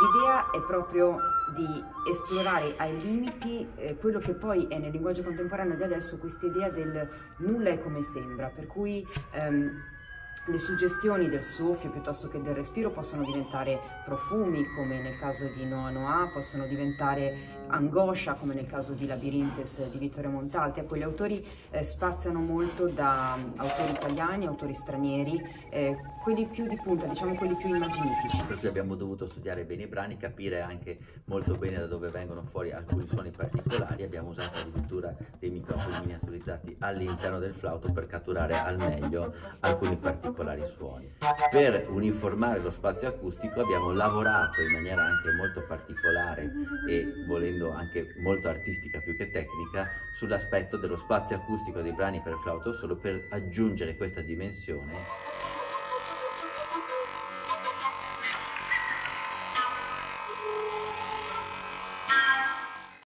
L'idea è proprio di esplorare ai limiti eh, quello che poi è nel linguaggio contemporaneo di adesso questa idea del nulla è come sembra, per cui ehm, le suggestioni del soffio piuttosto che del respiro possono diventare profumi, come nel caso di Noa Noa, possono diventare angoscia, come nel caso di Labirintes di Vittorio Montalti. Ecco, gli autori eh, spaziano molto da um, autori italiani, autori stranieri, eh, quelli più di punta, diciamo quelli più immaginifici. Per cui abbiamo dovuto studiare bene i brani, capire anche molto bene da dove vengono fuori alcuni suoni particolari, abbiamo usato addirittura dei microfoni miniaturizzati all'interno del flauto per catturare al meglio alcuni particolari suoni. Per uniformare lo spazio acustico abbiamo lavorato in maniera anche molto particolare e volendo anche molto artistica più che tecnica sull'aspetto dello spazio acustico dei brani per flauto solo per aggiungere questa dimensione